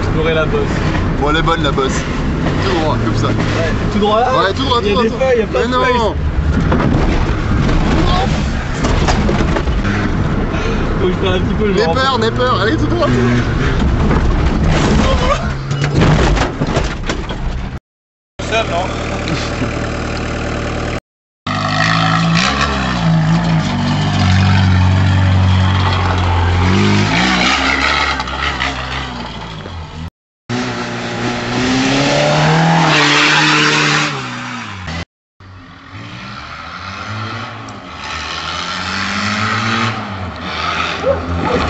explorer la bosse. Bon, elle est bonne la bosse. Tout droit, comme ça. Ouais. Tout droit là Ouais, tout droit, tout droit. Il y a Mais de non. Faut que je un petit peu le N'aie peur, n'aie peur, allez tout droit. Non Oh,